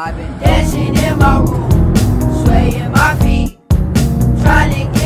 I've been dancing in my room, swaying my feet, trying to